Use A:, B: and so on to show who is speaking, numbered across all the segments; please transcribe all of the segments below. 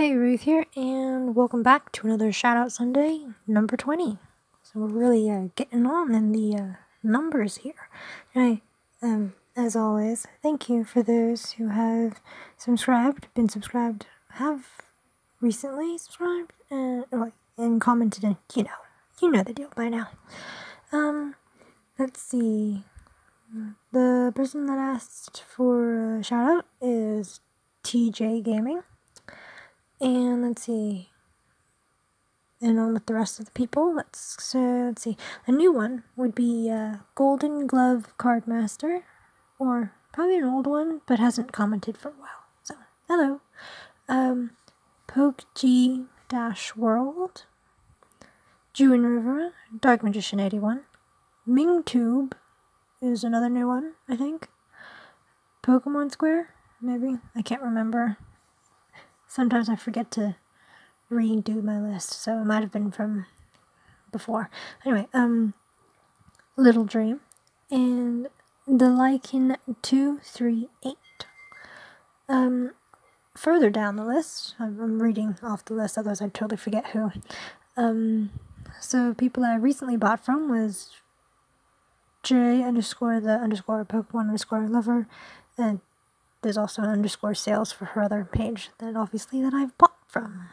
A: Hey, Ruth here, and welcome back to another Shout Out Sunday, number 20. So we're really uh, getting on in the uh, numbers here. And I, um, as always, thank you for those who have subscribed, been subscribed, have recently subscribed, and, or, and commented, and you know, you know the deal by now. Um, let's see. The person that asked for a shout out is TJ Gaming. And let's see. And on with the rest of the people, let's so let's see. A new one would be uh, Golden Glove Cardmaster, or probably an old one, but hasn't commented for a while. So hello, um, Poke G Dash World, Juan Rivera, Dark Magician eighty one, Ming Tube is another new one, I think. Pokemon Square, maybe I can't remember sometimes I forget to redo my list, so it might have been from before. Anyway, um, Little Dream and the Lycan 238. Um, further down the list, I'm reading off the list, otherwise I'd totally forget who. Um, so people I recently bought from was J underscore the underscore Pokemon underscore lover and there's also an underscore sales for her other page that obviously that I've bought from.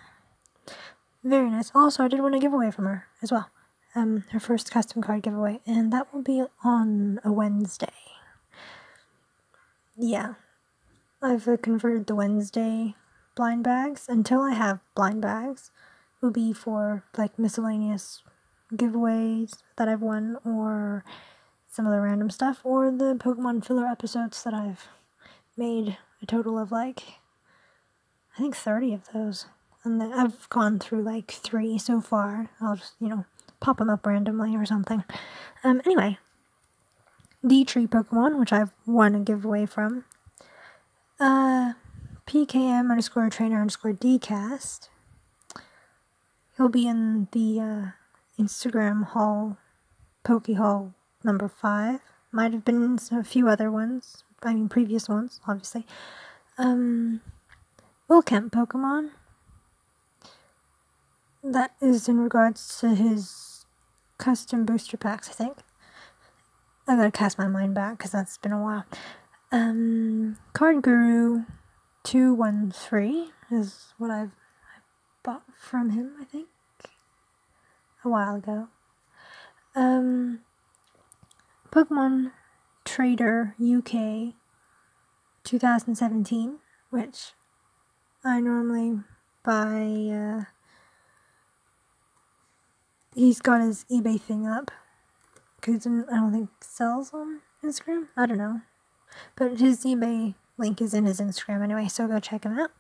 A: Very nice. Also, I did win a giveaway from her as well. Um, her first custom card giveaway, and that will be on a Wednesday. Yeah, I've uh, converted the Wednesday blind bags until I have blind bags. Will be for like miscellaneous giveaways that I've won, or some other random stuff, or the Pokemon filler episodes that I've made a total of like, I think 30 of those. And I've gone through like three so far. I'll just, you know, pop them up randomly or something. Um, anyway, D Tree Pokemon, which I've won a giveaway from. Uh, PKM underscore trainer underscore Dcast. He'll be in the uh, Instagram haul, Poke Haul number five. Might have been a few other ones, I mean previous ones, obviously. Um, Kemp Pokemon. That is in regards to his custom booster packs, I think. I gotta cast my mind back because that's been a while. Um, Card Guru 213 is what I've bought from him, I think, a while ago. Um, Pokemon Trader UK 2017, which I normally buy. Uh, he's got his eBay thing up because I don't think sells on Instagram. I don't know, but his eBay link is in his Instagram anyway, so go check him out.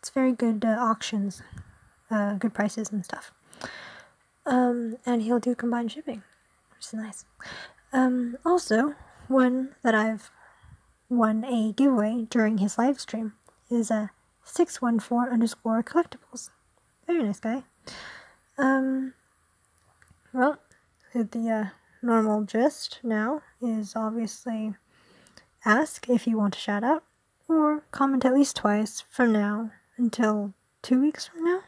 A: It's very good uh, auctions, uh, good prices and stuff. Um, and he'll do combined shipping, which is nice. Um, also, one that I've won a giveaway during his live stream is a 614 underscore collectibles. Very nice guy. Um, well, the uh, normal gist now is obviously ask if you want a shout out or comment at least twice from now until two weeks from now.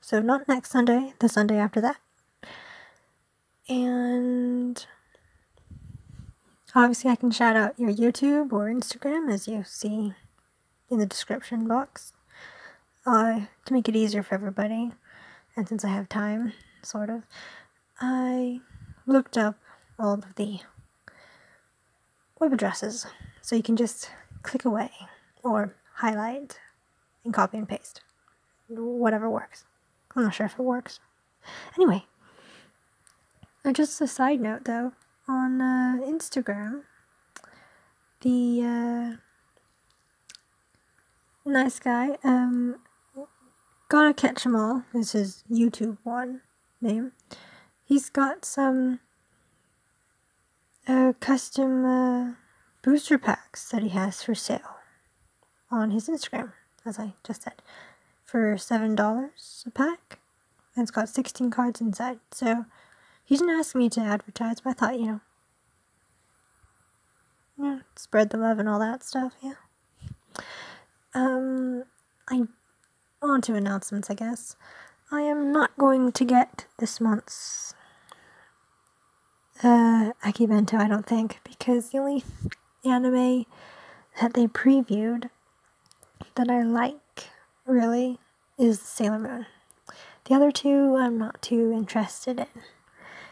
A: So, not next Sunday, the Sunday after that. And Obviously, I can shout out your YouTube or Instagram as you see in the description box uh, to make it easier for everybody. And since I have time, sort of, I looked up all of the web addresses so you can just click away or highlight and copy and paste. Whatever works. I'm not sure if it works. Anyway, uh, just a side note though on uh, Instagram. The uh, nice guy, um, Gotta Catch 'em All This is his YouTube one name. He's got some uh, custom uh, booster packs that he has for sale on his Instagram, as I just said, for $7 a pack. And it's got 16 cards inside. So he didn't ask me to advertise, but I thought, you know, yeah, spread the love and all that stuff, yeah. Um, I on to announcements, I guess. I am not going to get this month's uh, Akibento, I don't think, because the only anime that they previewed that I like, really, is Sailor Moon. The other two I'm not too interested in.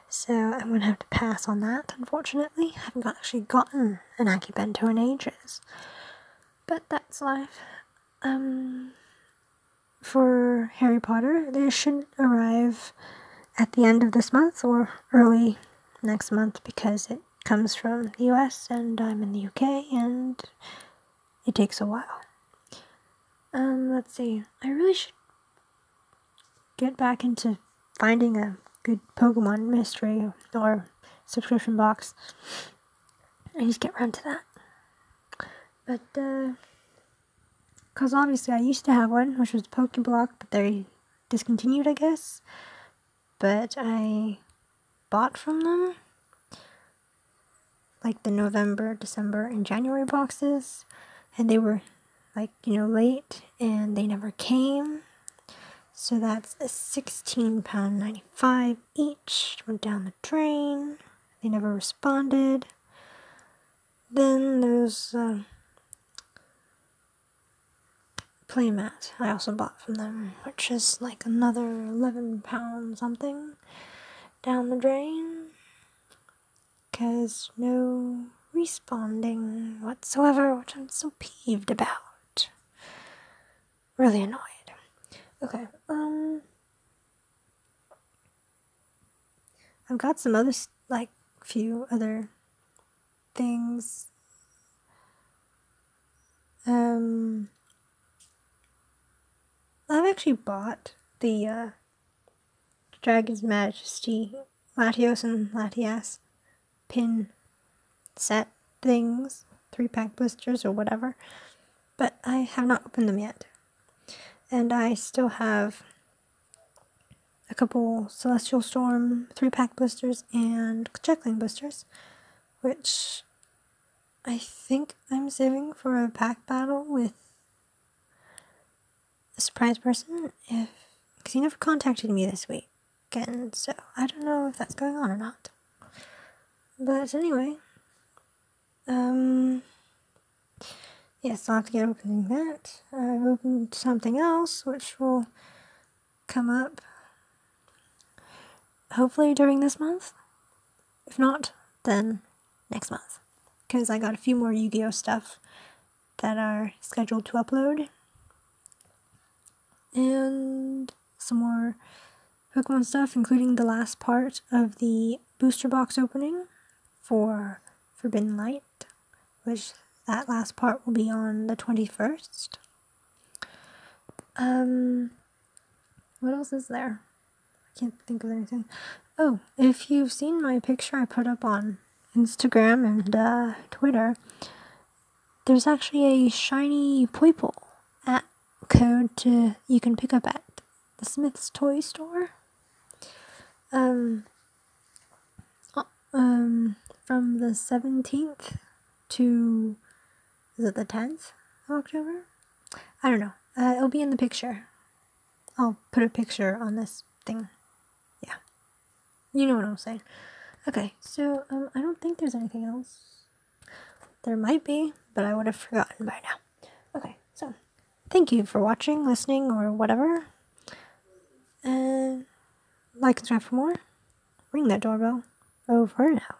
A: So I'm gonna have to pass on that, unfortunately. I haven't actually gotten an Akibento in ages. But that's life. Um, for Harry Potter, they should arrive at the end of this month or early next month because it comes from the US and I'm in the UK and it takes a while. Um, let's see. I really should get back into finding a good Pokemon mystery or subscription box. I just get around to that. But, uh, because obviously I used to have one, which was Pokeblock, but they discontinued, I guess. But I bought from them like the November, December, and January boxes, and they were like, you know, late and they never came. So that's a £16.95 each. Went down the drain. They never responded. Then there's uh, playmat I also bought from them, which is like another £11 something down the drain. Because no responding whatsoever, which I'm so peeved about. Really annoyed. Okay, um. I've got some other, like, few other things. Um. I've actually bought the, uh, Dragon's Majesty Latios and Latias pin set things, three pack blisters or whatever, but I have not opened them yet. And I still have a couple Celestial Storm three pack blisters and Checklane blisters, which I think I'm saving for a pack battle with a surprise person if because he never contacted me this week and so I don't know if that's going on or not. But anyway, um, yes, I'll have to get opening that. I've opened something else which will come up hopefully during this month. If not, then next month. Because I got a few more Yu Gi Oh! stuff that are scheduled to upload. And some more Pokemon stuff, including the last part of the booster box opening for Forbidden Light, which that last part will be on the 21st. Um, what else is there? I can't think of anything. Oh, if you've seen my picture I put up on Instagram and uh, Twitter, there's actually a shiny Poipole at code to you can pick up at the Smyths Toy Store. Um, um, from the 17th to, is it the 10th of October? I don't know. Uh, it'll be in the picture. I'll put a picture on this thing. Yeah. You know what I'm saying. Okay, so um, I don't think there's anything else. There might be, but I would have forgotten by now. Okay, so thank you for watching, listening, or whatever. And like and subscribe for more. Ring that doorbell. Over and out.